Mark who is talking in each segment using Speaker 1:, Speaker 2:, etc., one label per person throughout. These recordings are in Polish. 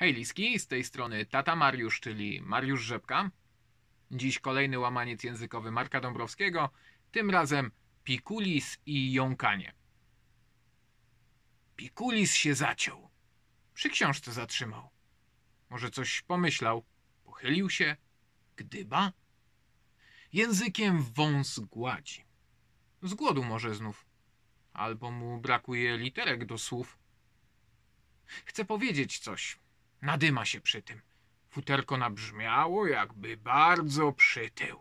Speaker 1: Hej Liski, z tej strony Tata Mariusz, czyli Mariusz Rzepka. Dziś kolejny łamaniec językowy Marka Dąbrowskiego, tym razem Pikulis i jąkanie. Pikulis się zaciął. Przy książce zatrzymał. Może coś pomyślał, pochylił się, gdyba. Językiem wąs gładzi. Z głodu może znów. Albo mu brakuje literek do słów. Chce powiedzieć coś. Nadyma się przy tym. Futerko nabrzmiało, jakby bardzo przytył.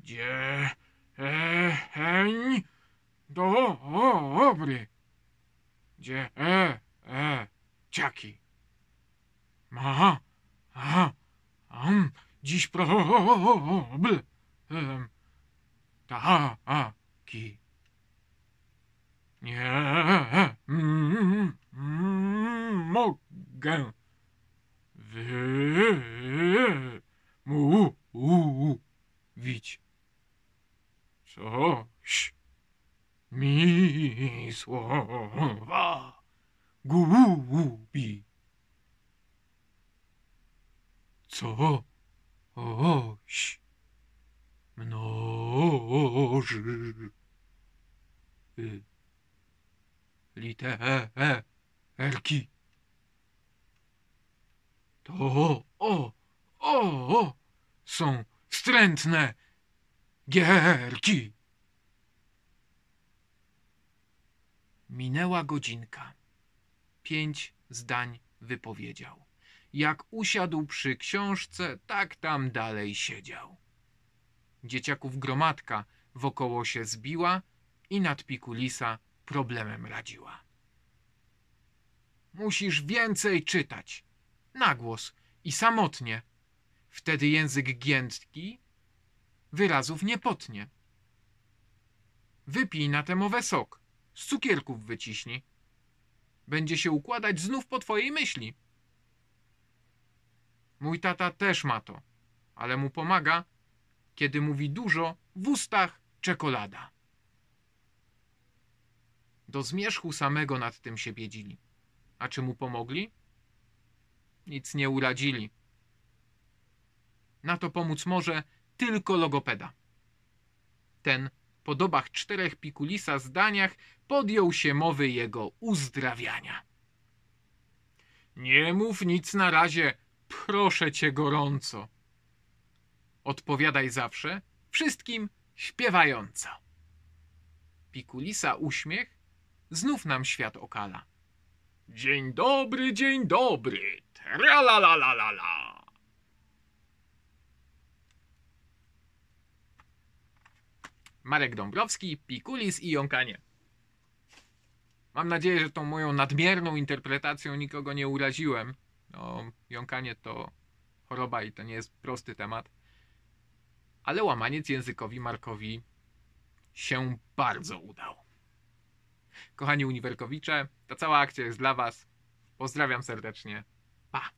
Speaker 1: Dzie... E, heń... Do... Dobry. Dzie... E... E... Ciaki. Ma... A... Am... Dziś problem... Taki. Nie... Mm, mm, Wy... Mu... U... Wić. Coś... Mi słowa... Gubi. Co... Oś... Mnoży... Literki. To o, o, o, są wstrętne gierki. Minęła godzinka. Pięć zdań wypowiedział. Jak usiadł przy książce, tak tam dalej siedział. Dzieciaków gromadka wokoło się zbiła i nad Pikulisa problemem radziła. Musisz więcej czytać. Na głos i samotnie. Wtedy język giętki wyrazów nie potnie. Wypij na tę mowę sok. Z cukierków wyciśnij. Będzie się układać znów po twojej myśli. Mój tata też ma to, ale mu pomaga, kiedy mówi dużo, w ustach czekolada. Do zmierzchu samego nad tym się biedzili. A czy mu pomogli? Nic nie uradzili. Na to pomóc może tylko logopeda. Ten po dobach czterech pikulisa zdaniach podjął się mowy jego uzdrawiania. Nie mów nic na razie, proszę cię gorąco. Odpowiadaj zawsze, wszystkim śpiewająco. Pikulisa uśmiech znów nam świat okala. Dzień dobry, dzień dobry, tralalalala. Marek Dąbrowski, Pikulis i jąkanie. Mam nadzieję, że tą moją nadmierną interpretacją nikogo nie uraziłem. No, jąkanie to choroba i to nie jest prosty temat. Ale łamaniec językowi Markowi się bardzo udał. Kochani Uniwerkowicze, ta cała akcja jest dla Was. Pozdrawiam serdecznie. Pa!